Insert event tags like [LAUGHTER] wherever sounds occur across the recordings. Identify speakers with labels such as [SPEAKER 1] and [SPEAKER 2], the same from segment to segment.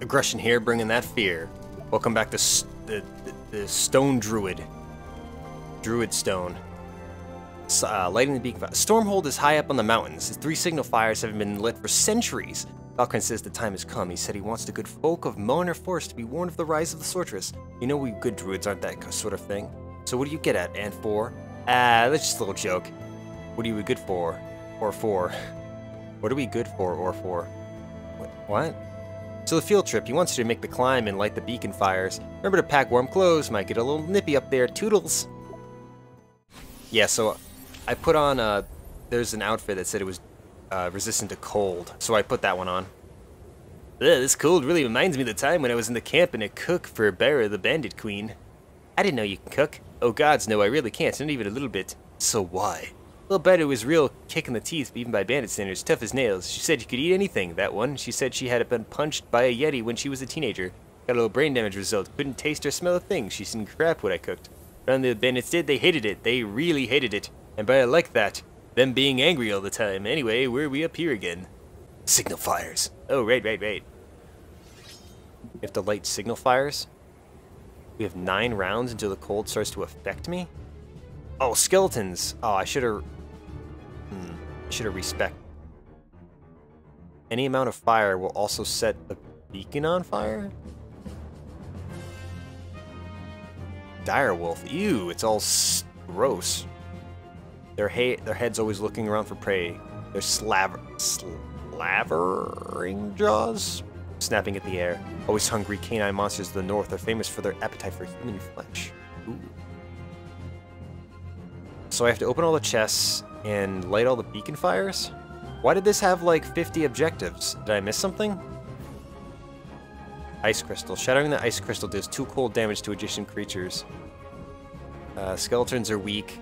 [SPEAKER 1] Aggression here, bringing that fear. Welcome back to the, the, the Stone Druid. Druid Stone. Uh, lighting the beacon. Stormhold is high up on the mountains. His three signal fires have been lit for centuries. Falcon says the time has come. He said he wants the good folk of Menhir Forest to be warned of the rise of the sorceress. You know we good druids aren't that sort of thing. So what do you get at, and for? Ah, that's just a little joke. What are you good for? Or for? [LAUGHS] What are we good for, or for? What? So the field trip, he wants you to make the climb and light the beacon fires. Remember to pack warm clothes, might get a little nippy up there, toodles. Yeah, so I put on, uh, there's an outfit that said it was uh, resistant to cold, so I put that one on. Ugh, this cold really reminds me of the time when I was in the camp and a cook for Barra the Bandit Queen. I didn't know you could cook. Oh gods, no, I really can't, not even a little bit. So why? Well, Barra was real kick in the teeth, even by bandit standards, tough as nails. She said you could eat anything, that one. She said she had been punched by a Yeti when she was a teenager. Got a little brain damage result. Couldn't taste or smell a thing. She seen crap what I cooked. Around the bandits did, they hated it. They really hated it. And Barra like that. Them being angry all the time. Anyway, where we up here again? Signal fires. Oh, right, right, right. We have to light signal fires? We have nine rounds until the cold starts to affect me? Oh, skeletons. Oh, I should have... Should have respect. Any amount of fire will also set the beacon on fire? Direwolf. Ew, it's all gross. Their, ha their head's always looking around for prey. Their slaver... slavering jaws? Snapping at the air. Always hungry canine monsters of the north are famous for their appetite for human flesh. Ooh. So I have to open all the chests and light all the beacon fires? Why did this have like 50 objectives? Did I miss something? Ice Crystal. Shattering the Ice Crystal does 2 cold damage to adjacent creatures. Uh, skeletons are weak.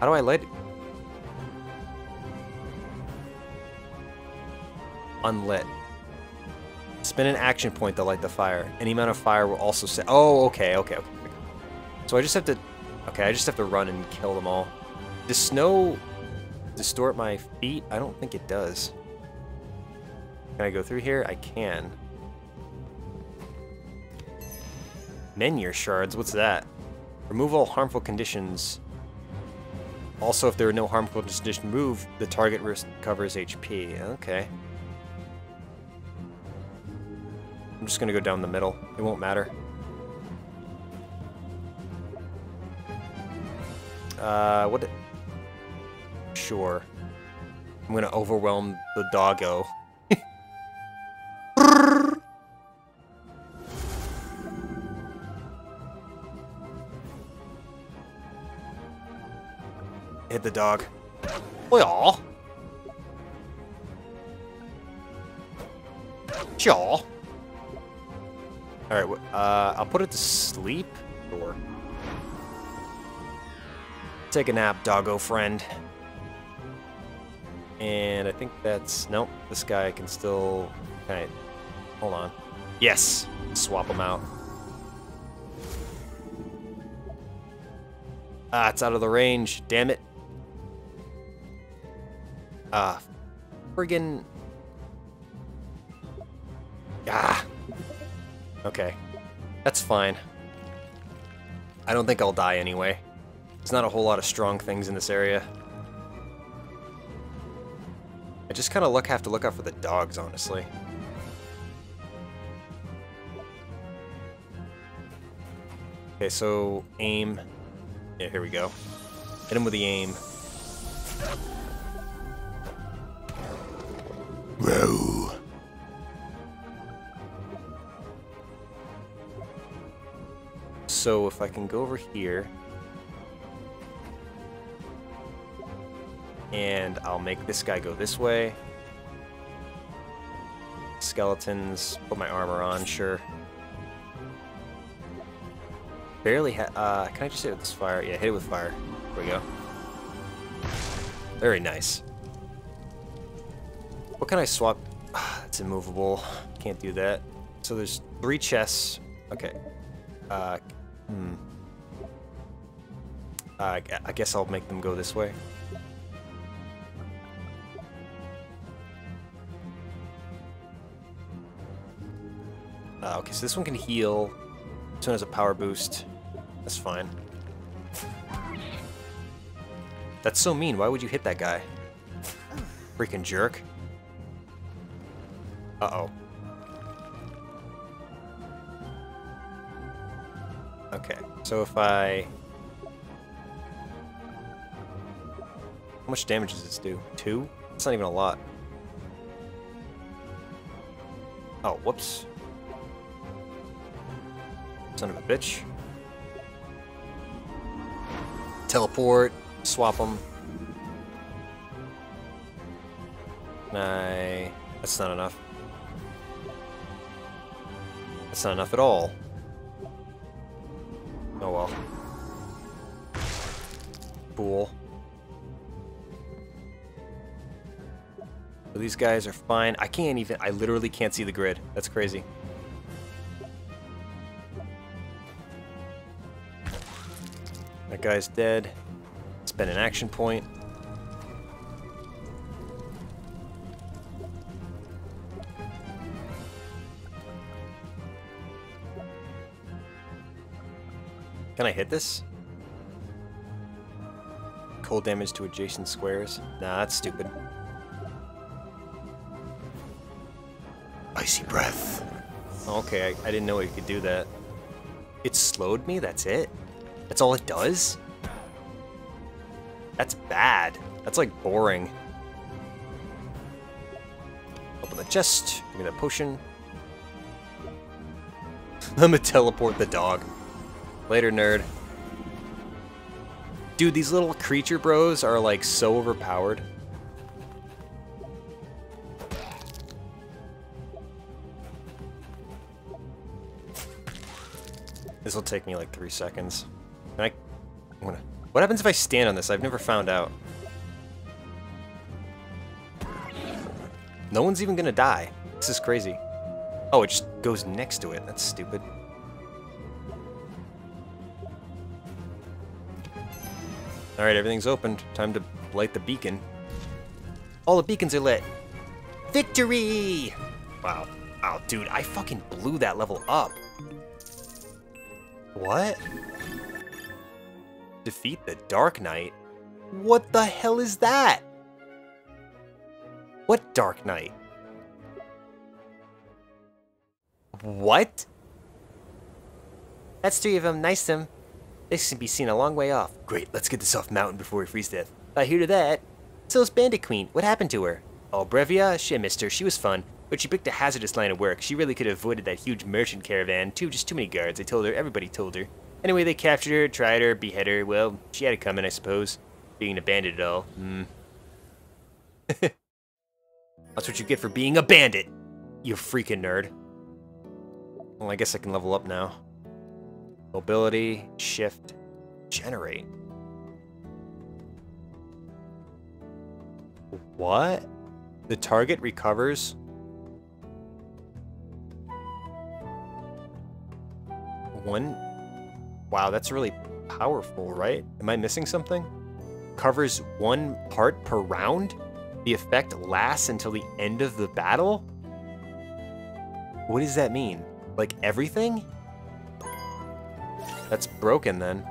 [SPEAKER 1] How do I light it? Unlit. Spin an action point to light the fire. Any amount of fire will also set. Oh, okay, okay, okay. So I just have to. Okay, I just have to run and kill them all. Does snow distort my feet? I don't think it does. Can I go through here? I can. Menhir shards, what's that? Remove all harmful conditions. Also, if there are no harmful conditions removed, the target recovers HP. Okay. I'm just gonna go down the middle. It won't matter. Uh, what? Sure. I'm gonna overwhelm the doggo. [LAUGHS] Hit the dog. Oh yeah. Sure. Alright, uh, I'll put it to sleep. Sure. Take a nap, doggo friend. And I think that's... Nope, this guy can still... Okay, hold on. Yes! Swap him out. Ah, it's out of the range. Damn it. Ah. Friggin... Ah. Okay. That's fine. I don't think I'll die anyway. There's not a whole lot of strong things in this area. I just kind of look have to look out for the dogs, honestly. Okay, so aim. Yeah, here we go. Hit him with the aim. Row. So if I can go over here, and I'll make this guy go this way. Skeletons, put my armor on, sure. Barely ha- uh, can I just hit it with this fire? Yeah, hit it with fire. There we go. Very nice. What can I swap? [SIGHS] It's immovable. Can't do that. So there's three chests. Okay. Uh, hmm. Uh, I guess I'll make them go this way. Uh, okay, so this one can heal. This one has a power boost. That's fine. That's so mean. Why would you hit that guy? Freaking jerk. Uh-oh. Okay, so if I... How much damage does this do? Two? It's not even a lot. Oh, whoops. Son of a bitch. Teleport, swap them. I... That's not enough. That's not enough at all. Oh well. Fool. So these guys are fine. I can't even... I literally can't see the grid. That's crazy. Guy's dead. Spend an action point. Can I hit this? Cold damage to adjacent squares? Nah, that's stupid. Icy breath. Okay, I, I didn't know you could do that. It slowed me, that's it? That's all it does? That's bad. That's like boring. Open the chest. Give me that potion. [LAUGHS] I'm gonna teleport the dog. Later, nerd. Dude, these little creature bros are like so overpowered. This will take me like three seconds. I, what happens if I stand on this? I've never found out. No one's even gonna die. This is crazy. Oh, it just goes next to it. That's stupid. Alright, everything's opened. Time to light the beacon. All the beacons are lit. Victory! Wow. Wow, dude, I fucking blew that level up. What? Defeat the Dark Knight? What the hell is that? What Dark Knight? What? That's three of them. Nice them. This can be seen a long way off. Great, let's get this off mountain before we freeze death. I hear to that. So's Bandit Queen. What happened to her? Oh, Brevia? Shit, mister. She was fun. But she picked a hazardous line of work. She really could have avoided that huge merchant caravan. Too, just too many guards. I told her. Everybody told her. Anyway, they captured her, tried her, beheaded her. Well, she had it coming, I suppose. Being a bandit at all. Hmm. [LAUGHS] That's what you get for being a bandit, you freaking nerd. Well, I guess I can level up now. Mobility, shift, generate. What? The target recovers one... Wow, that's really powerful, right? Am I missing something? Covers one part per round? The effect lasts until the end of the battle? What does that mean? Like everything? That's broken then.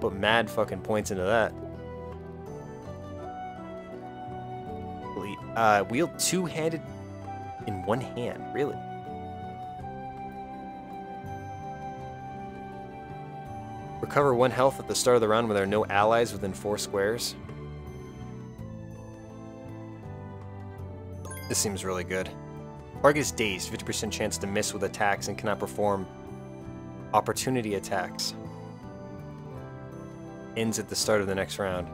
[SPEAKER 1] Put mad fucking points into that. Uh, wield two-handed in one hand, really? Recover one health at the start of the round when there are no allies within four squares. This seems really good. Target is dazed, 50% chance to miss with attacks and cannot perform opportunity attacks. Ends at the start of the next round.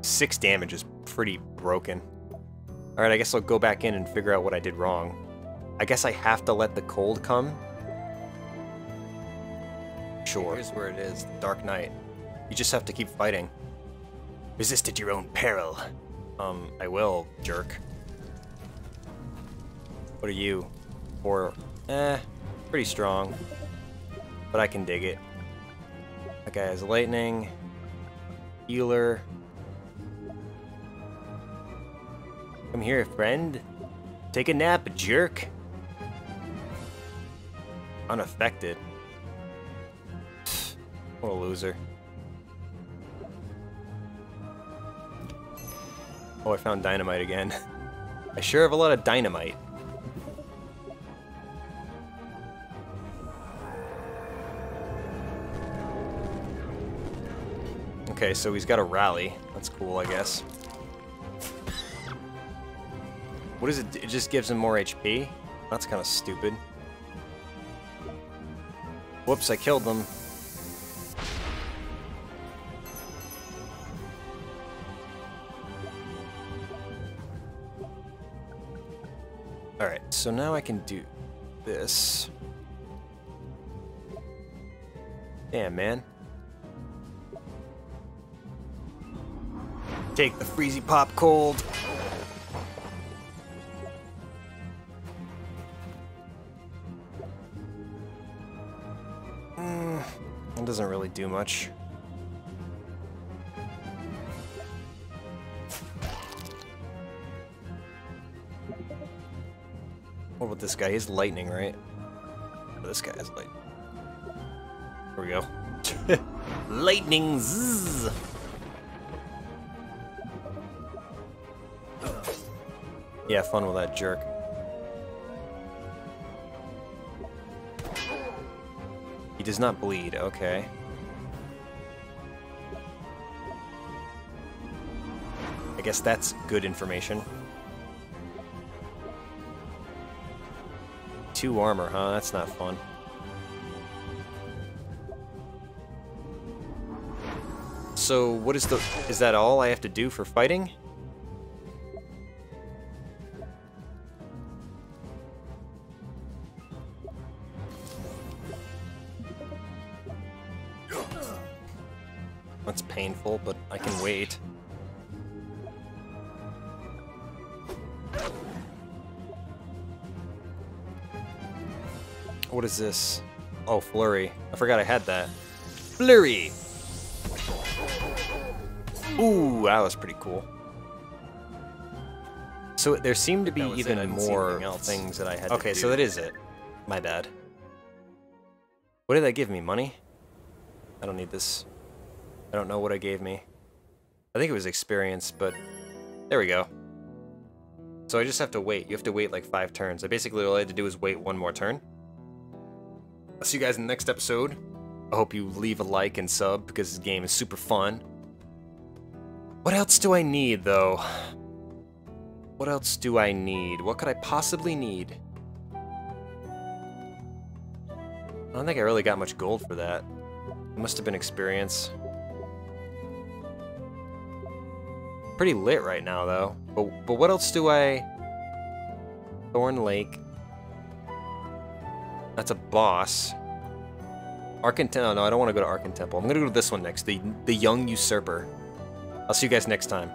[SPEAKER 1] Six damage is pretty broken. Alright, I guess I'll go back in and figure out what I did wrong. I guess I have to let the cold come? Sure. Here's where it is, Dark Knight. You just have to keep fighting. Resist at your own peril. Um, I will, jerk. What are you? Or, eh, pretty strong. But I can dig it. That guy has lightning. Healer. Come here, friend. Take a nap, jerk. Unaffected. What a loser. Oh, I found dynamite again. I sure have a lot of dynamite. Okay, so he's got a rally. That's cool, I guess. What is it? It just gives him more HP? That's kind of stupid. Whoops, I killed them. Alright, so now I can do this. Damn, man. Take the freezy pop cold. Really do much. What about this guy? He's lightning, right? Oh, this guy has lightning. Here we go. [LAUGHS] lightning zzz. Yeah, fun with that jerk. He does not bleed, okay. Guess that's good information. Two armor, huh? That's not fun. So, what is the... Is that all I have to do for fighting? What is this? Oh, Flurry. I forgot I had that. Flurry! Ooh, that was pretty cool. So there seem to be even more things that I had okay, so that is it. My bad. What did that give me? Money? I don't need this. I don't know what it gave me. I think it was experience, but there we go. So I just have to wait. You have to wait like five turns. I basically all I had to do is wait one more turn. I'll see you guys in the next episode. I hope you leave a like and sub because this game is super fun. What else do I need though? What else do I need? What could I possibly need? I don't think I really got much gold for that. It must have been experience. Pretty lit right now, though. But, but what else do I... Thorn Lake. That's a boss. Arkan Temple. No, I don't want to go to Arkan Temple. I'm going to go to this one next. The, the Young Usurper. I'll see you guys next time.